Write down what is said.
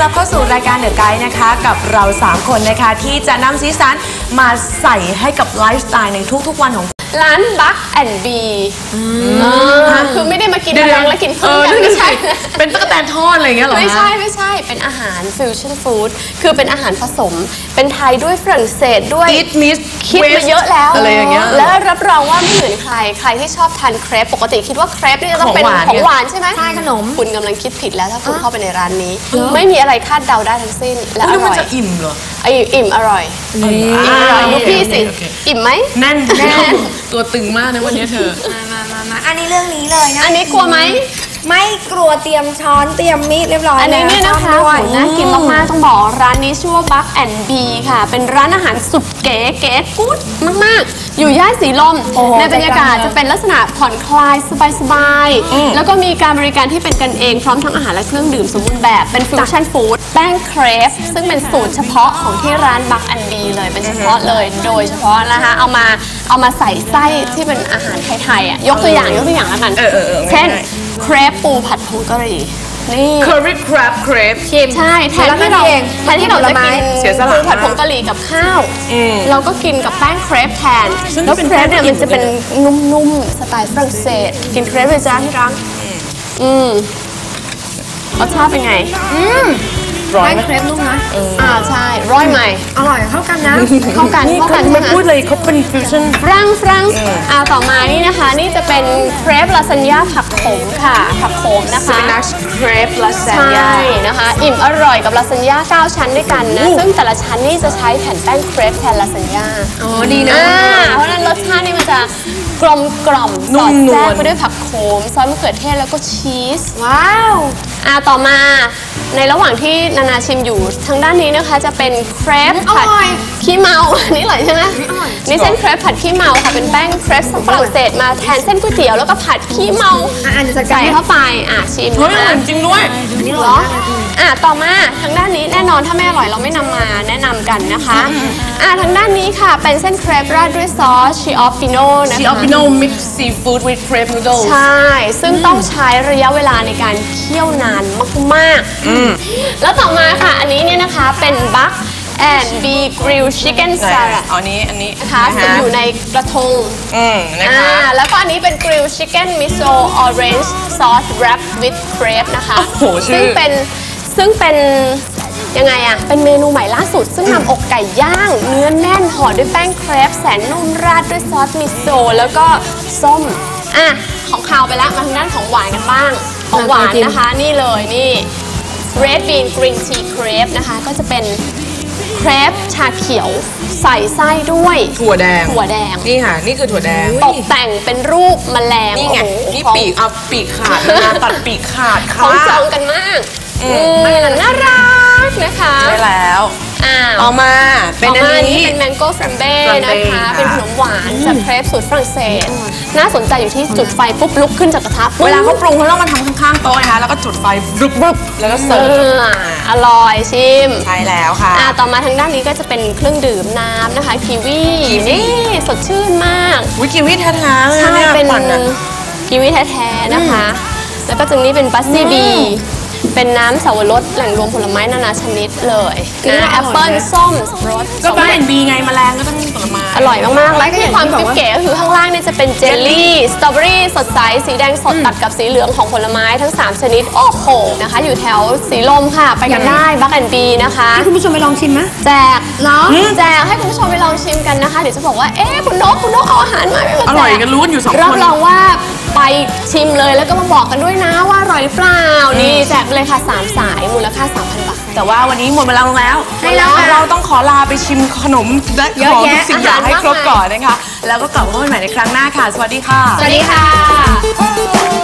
รับเข้าสู่รายการเดอะไกด์นะคะ กับเรา 3 คนนะคะที่จะนำสีสัน มาใส่ให้กับไลฟ์สไตล์ในทุกๆวันของ ร้านบัคแอนบีคือไม่ได้มากินแมลงแล้วกินเอเพิ่มอกันนั่นไม่สิใช่เป็นตะกแตนทอดอะไรอย่างเงี้ยเหรอไม่คะใช่ไม่ใช่ เป็นอาหารฟิวชั่นฟู้ดคือเป็นอาหารผสม เป็นไทยด้วยฝรั่งเศสด้วยอีทมิส คิดมาเยอะแล้วอะไรอย่างเงี้ย แล้วรับรองว่าไม่เหมือนใคร ใครที่ชอบทานเครปปกติคิดว่าเครปนี่จะต้องเป็นของหวานของหวานใช่ไหมใช่ขนม คุณกำลังคิดผิดแล้วถ้าคุณเข้าไปในร้านนี้ ไม่มีอะไรคาดเดาได้ทั้งสิ้นและอแล้วร่มันอย จะอิ่มเหรอไออิ่มอร่อยอิ่มอร่อยดูพี่สิโอเคอิ่มไหม แน่นแน่นตัวตึงมากนะวันนี้เธอ มามามามาอันนี้เรื่องนี้เลยนะ อันนี้กลัวไหม ไม่กลัวเตรียมช้อนเตรียมมีดเรียบร้อยอันนี้เนี่ยนะคะแล้วโหซ่อมด้วยน่ากินมากๆต้องบอกร้านนี้ชื่อว่า Buck and Bee ค่ะ เป็นร้านอาหารสุดเก๋เก๋กู๊ดมากๆ อยู่ย่านสีลม ในบรรยากาศจะเป็นลักษณะผ่อนคลายสบายๆ แล้วก็มีการบริการที่เป็นกันเองพร้อมทั้งอาหารและเครื่องดื่มสมบูรณ์แบบ เป็นฟิวชั่นฟู้ดแป้งเครปซึ่งเป็นสูตรเฉพาะของที่ร้าน Buck and Bee เลยเป็นเฉพาะเลยโดยเฉพาะนะคะเอามาเอามาใส่ไส้ที่เป็นอาหารไทยๆอะยกตัวอย่างยกตัวอย่างแล้วกันเออเออเออเช่น เครปปูผัดผงกะหรี่นี่ curry crab crepe ชิมใช่แทนที่เราแล้วก็เองแทนที่เราจะผลไม้กินเสียสละปูผัดมากผงกะหรี่กับข้าวอืมเราก็กินกับแป้งเครปแทนซึ่งแล้วเป็นเครปเนี่ยแป้งมันจะเป็นนุ่มๆสไตล์ฝรั่งเศสกินเครปเลยจ้าที่รักอืมรสชาติเป็นไง ร้อยแป้งไหมเครปนุ่มนะอ่าใช่ร้อยใหม่อร่อยเข้ากันนะ เข้ากันนี่เข้าเขากันไม่ใช่ไหมพูดเลยเขาเป็นฟิวชั่น ฟรังฟรังอ่าต่อมานี่นะคะ นี่จะเป็นเครปลาซานญ่าผักโขมค่ะผักโขมนะคะ spinach crepe ใช่ lasagna นะคะ อิ่มอร่อยกับลาซานญ่า9ชั้นด้วยกันนะ ซึ่งแต่ละชั้นนี่จะใช้แผ่นแป้งเครปแทนลาซานญ่าอ๋อดีนะ อ่าเพราะฉะนั้นรสชาตินี่มันจะกลมกล่อมสนุ่อมดนวล แทรกไปด้วยผักโขมซอสมะเขือเทศแล้วก็ชีส ว้าว อ่าต่อมาในระหว่างที่นานาชิมอยู่ทางด้านนี้นะคะจะเป็นเครปผัดอร่อยขี้เมา อันนี่อร่อยใช่ไหมนี่เส้นเครปผัดขี้เมาค่ะเป็นแป้งเครปฝรั่งเศสมาแทนเส้นก๋วยเตี๋ยวแล้วก็ผัดขี้เมาอะอันจะใส่ใส่เข้าไปอะชิมเฮ้ยอนะร่อยจริงด้วยเหรออะต่อมาทางด้านนี้แน่นอนถ้าไม่อร่อยเราไม่นำมาแนะนำกันนะคะอะทางด้านนี้ค่ะเป็นเส้นเครปราดด้วยซอส cioppino นะคะ cioppino mix seafood with crepe noodles ใช่ ซึ่งต้องใช้ระยะเวลาในการเคี่ยวนานมากๆ แล้วต่อมาค่ะ อันนี้เนี่ยนะคะเป็น Bug and Bee grilled chicken ใช่ซาลัดอันนี้อันนี้นะคะนจะอยู่ในกระทงอืมนะอ่าคะแล้วก็อันนี้เป็น grilled chicken miso orange sauce wrapped with crepe นะคะโอ้โหชื่อซึ่งเป็นซึ่งเป็นยังไงอะเป็นเมนูใหม่ล่าสุด ซึ่งนำอกไก่ย่าง เนื้อแน่นห่อด้วยแป้งเครปแสนนุ่มราดด้วยซอสมิโซะแล้วก็ส้ม อะ ของคาวไปแล้วมาทางด้านของหวานกันบ้าง ของหวานนะคะ นี่เลยนี่ red bean green tea crepe นะคะ ก็จะเป็นเครปชาเขียวใส่ไส้ด้วยถั่วแดง ถั่วแดง นี่ค่ะ นี่คือถั่วแดง ตกแต่งเป็นรูปแมลงนี่ไงโอ้โหนี่ปีกเอาปีกขาดนะตัดปีกขาดขค่ะองจองกันมากอืมน่ารักนะคะได้แล้ว อ้าวเอามา เป็นต่อันมานี้ เป็น mango flambe flambe นะคะค่ะเป็นขนมหวานจากเครปสูตรฝรั่งเศส น่าสนใจอยู่ที่จุดไฟปุ๊บลุกขึ้นจากกระทะปุ๊บเวลาเขาปรุงเขาต้องมาทำข้างๆโต๊ะนะคะแล้วก็จุดไฟรุบรุบแล้วก็เอเสิร์ฟออร่อยชิมใช่แล้วค่ะอ่าต่อมาทางด้านนี้ก็จะเป็นเครื่องดื่มน้ำนะคะคีวีกีวีนี่สดชื่นมากกีวีกีวีแท้ๆเลยใช่นะเนี่ยเป็นปั่นอะกีวีแท้ๆนะคะ แล้วก็ตรงนี้เป็น Busy Bee เป็นน้ำเสาวรสแหล่งรวมผลไม้นานาชนิดเลยนะแอปเปิ้ลส้มสับปะรดก็ Bug and Bee ไงแมลงก็ต้องมีผลไม้อร่อยมากๆแล้วก็มีความเก๋ๆก็คือข้างล่างเนี่ยจะเป็นเจลลี่สตรอเบอรี่สดใสสีแดงสดตัดกับสีเหลืองของผลไม้ทั้ง 3 ชนิดโอ้โหนะคะ อยู่แถวสีลมค่ะ ไปกันได้ Bug and Bee นะคะให้คุณผู้ชมไปลองชิมไหมแจกเหรอแจกให้คุณผู้ชมไปลองชิมกันนะคะเดี๋ยวจะบอกว่าเอ๊ะคุณนกคุณนกเอาอาหารมาไม่มาแจกอร่อยกันรู้กันอยู่สองคนรับรองว่าไปชิมเลยแล้วก็มาบอกกันด้วยนะว่าอร่อย หรือเปล่า นี่แจกไปเลยค่ะ 3 สายมูลค่า 3,000 บาท แต่ว่าวันนี้หมดเวลาลงแล้วใช่แล้วค่ะเราต้องขอลาไปชิมขนมและเยอะของแยะทุกสิ่งอย่างให้อาหารครบมากมาย ก่อนนะคะ แล้วก็กลับมาพบกันใหม่ในครั้งหน้าค่ะ สวัสดีค่ะ สวัสดีค่ะ